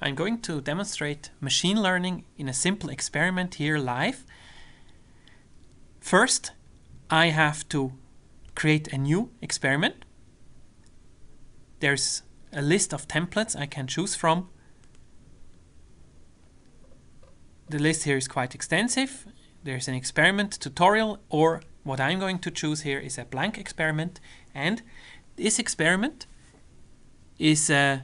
I'm going to demonstrate machine learning in a simple experiment here live. First, I have to create a new experiment. There's a list of templates I can choose from. The list here is quite extensive. There's an experiment tutorial or what I'm going to choose here is a blank experiment and this experiment is uh,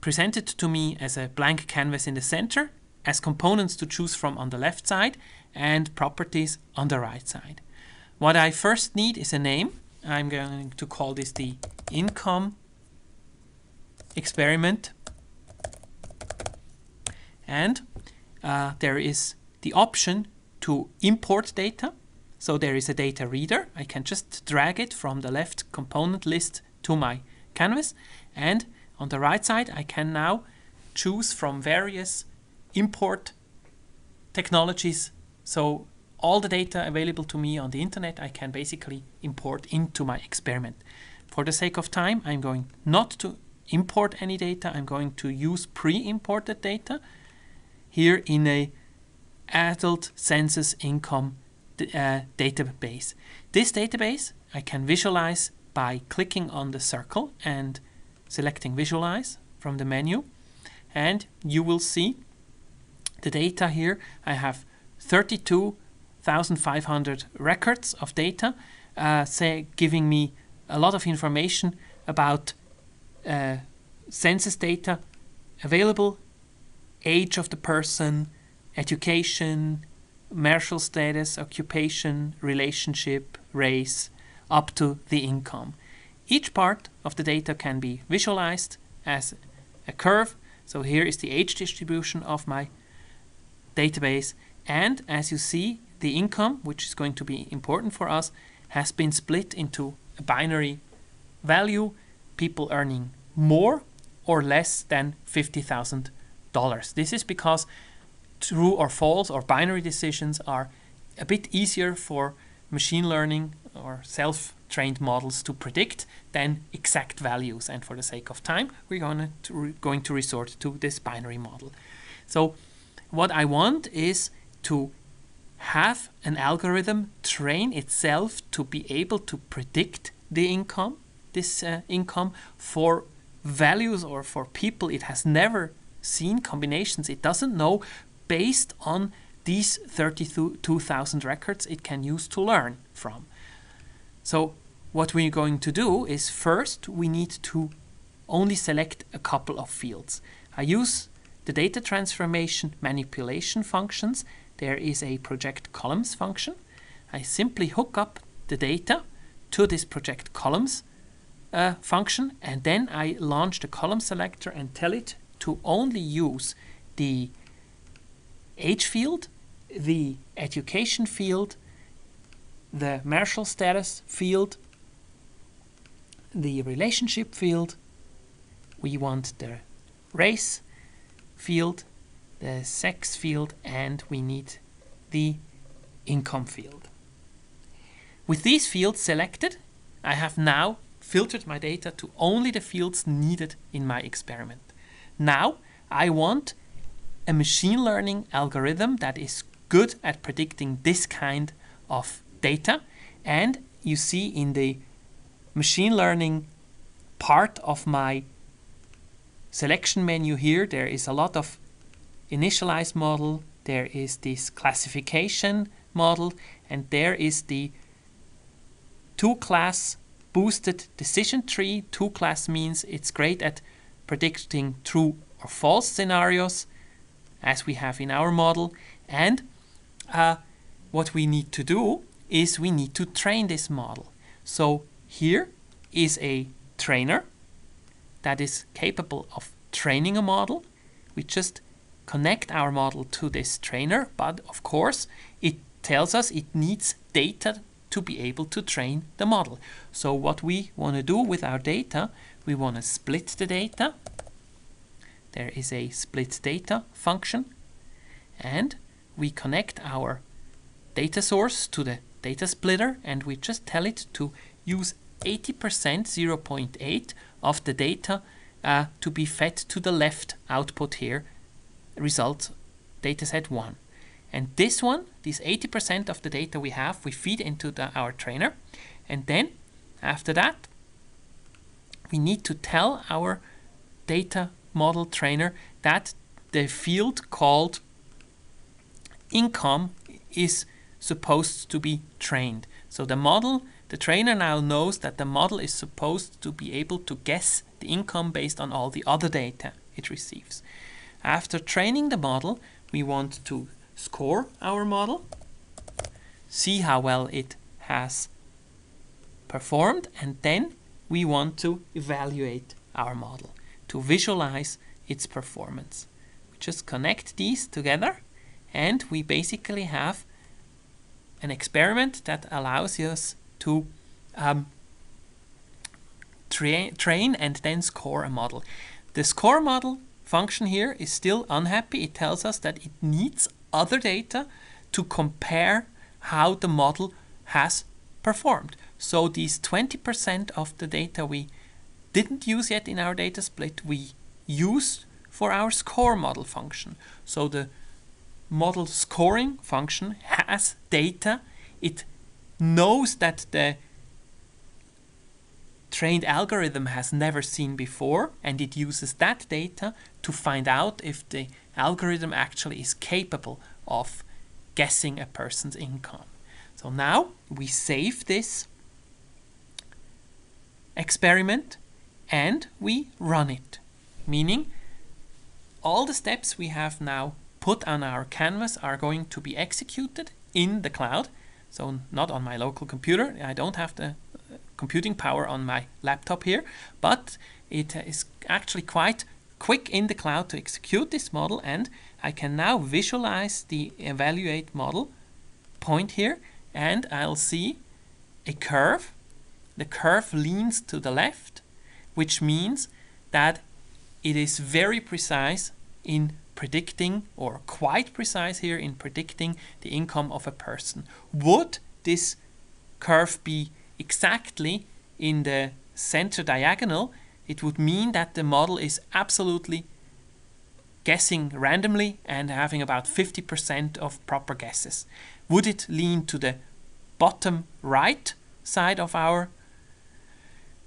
presented to me as a blank canvas in the center, as components to choose from on the left side, and properties on the right side. What I first need is a name. I'm going to call this the income experiment. And uh, there is the option to import data. So there is a data reader. I can just drag it from the left component list to my canvas. And on the right side, I can now choose from various import technologies. So all the data available to me on the internet, I can basically import into my experiment. For the sake of time, I'm going not to import any data. I'm going to use pre-imported data here in a adult census income uh, database. This database I can visualize by clicking on the circle and selecting visualize from the menu and you will see the data here. I have 32,500 records of data uh, say giving me a lot of information about uh, census data available, age of the person, education, marital status, occupation, relationship, race, up to the income. Each part of the data can be visualized as a curve. So here is the age distribution of my database. And as you see, the income, which is going to be important for us, has been split into a binary value, people earning more or less than $50,000. This is because true or false or binary decisions are a bit easier for machine learning or self-trained models to predict than exact values. And for the sake of time, we're going to, going to resort to this binary model. So what I want is to have an algorithm train itself to be able to predict the income, this uh, income for values or for people it has never seen combinations it doesn't know based on these 32,000 records it can use to learn from. So what we're going to do is first we need to only select a couple of fields. I use the data transformation manipulation functions. There is a project columns function. I simply hook up the data to this project columns uh, function and then I launch the column selector and tell it to only use the age field the education field, the marital status field, the relationship field, we want the race field, the sex field, and we need the income field. With these fields selected, I have now filtered my data to only the fields needed in my experiment. Now I want a machine learning algorithm that is good at predicting this kind of data. And you see in the machine learning part of my selection menu here, there is a lot of initialized model, there is this classification model, and there is the two class boosted decision tree. Two class means it's great at predicting true or false scenarios as we have in our model. And uh, what we need to do is we need to train this model. So here is a trainer that is capable of training a model. We just connect our model to this trainer, but of course it tells us it needs data to be able to train the model. So what we want to do with our data, we want to split the data. There is a split data function and we connect our data source to the data splitter and we just tell it to use 80% 0.8 of the data uh, to be fed to the left output here, result dataset 1. And this one, this 80% of the data we have, we feed into the, our trainer. And then after that, we need to tell our data model trainer that the field called income is supposed to be trained. So the model, the trainer now knows that the model is supposed to be able to guess the income based on all the other data it receives. After training the model, we want to score our model, see how well it has performed, and then we want to evaluate our model to visualize its performance. We just connect these together and we basically have an experiment that allows us to um, tra train and then score a model. The score model function here is still unhappy. It tells us that it needs other data to compare how the model has performed. So these 20% of the data we didn't use yet in our data split, we use for our score model function. So the model scoring function has data. It knows that the trained algorithm has never seen before and it uses that data to find out if the algorithm actually is capable of guessing a person's income. So now we save this experiment and we run it, meaning all the steps we have now put on our canvas are going to be executed in the cloud. So not on my local computer. I don't have the uh, computing power on my laptop here, but it is actually quite quick in the cloud to execute this model and I can now visualize the evaluate model point here and I'll see a curve. The curve leans to the left, which means that it is very precise in predicting or quite precise here in predicting the income of a person. Would this curve be exactly in the center diagonal, it would mean that the model is absolutely guessing randomly and having about 50% of proper guesses. Would it lean to the bottom right side of our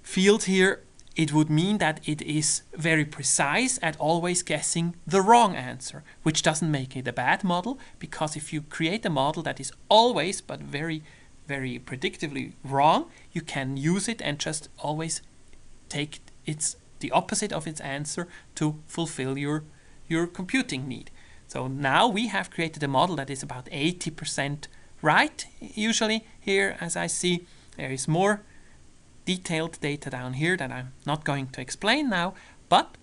field here, it would mean that it is very precise at always guessing the wrong answer, which doesn't make it a bad model, because if you create a model that is always but very, very predictively wrong, you can use it and just always take its the opposite of its answer to fulfill your your computing need. So now we have created a model that is about 80% right, usually here as I see there is more detailed data down here that I'm not going to explain now, but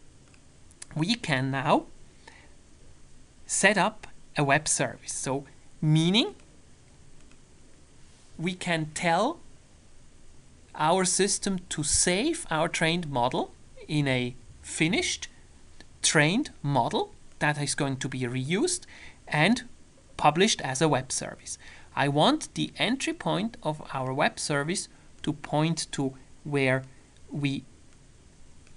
we can now set up a web service. So meaning we can tell our system to save our trained model in a finished trained model that is going to be reused and published as a web service. I want the entry point of our web service to point to where we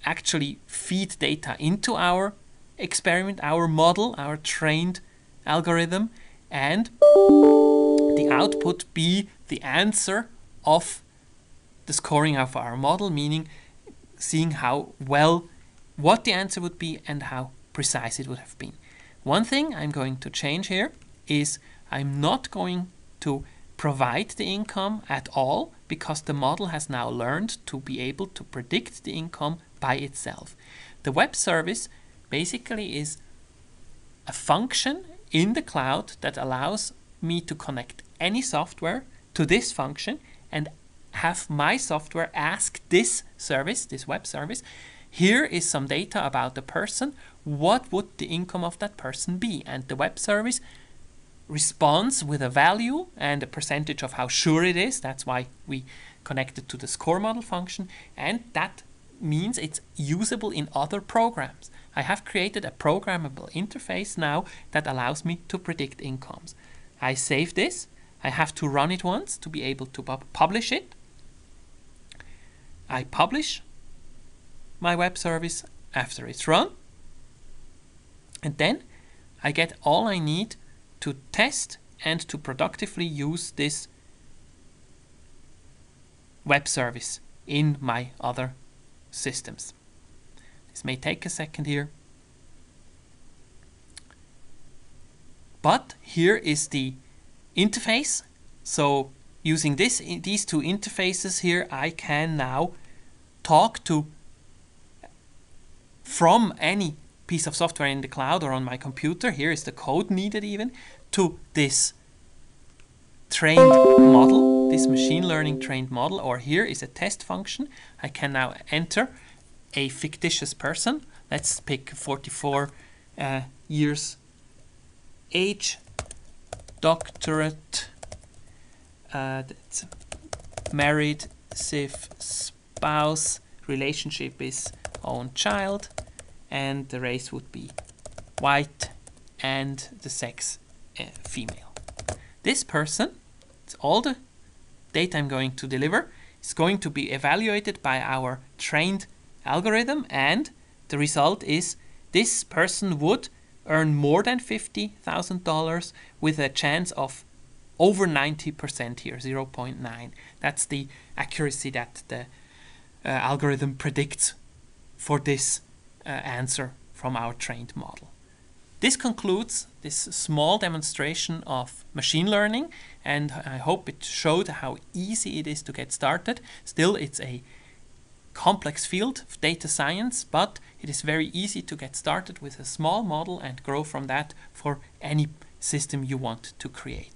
actually feed data into our experiment, our model, our trained algorithm, and the output be the answer of the scoring of our model, meaning seeing how well, what the answer would be and how precise it would have been. One thing I'm going to change here is I'm not going to provide the income at all because the model has now learned to be able to predict the income by itself. The web service basically is a function in the cloud that allows me to connect any software to this function and have my software ask this service, this web service, here is some data about the person, what would the income of that person be? And the web service responds with a value and a percentage of how sure it is. That's why we connected to the score model function. And that means it's usable in other programs. I have created a programmable interface now that allows me to predict incomes. I save this. I have to run it once to be able to publish it. I publish my web service after it's run. And then I get all I need to test and to productively use this web service in my other systems. This may take a second here. But here is the interface. So using this these two interfaces here, I can now talk to from any piece of software in the cloud or on my computer. Here is the code needed even to this trained model, this machine learning trained model, or here is a test function. I can now enter a fictitious person. Let's pick 44 uh, years age, doctorate, uh, married, safe spouse, relationship is own child, and the race would be white, and the sex uh, female. This person, it's all the data I'm going to deliver, is going to be evaluated by our trained algorithm, and the result is this person would earn more than $50,000 with a chance of over 90% here, 0.9. That's the accuracy that the uh, algorithm predicts for this uh, answer from our trained model. This concludes this small demonstration of machine learning and I hope it showed how easy it is to get started. Still, it's a complex field of data science, but it is very easy to get started with a small model and grow from that for any system you want to create.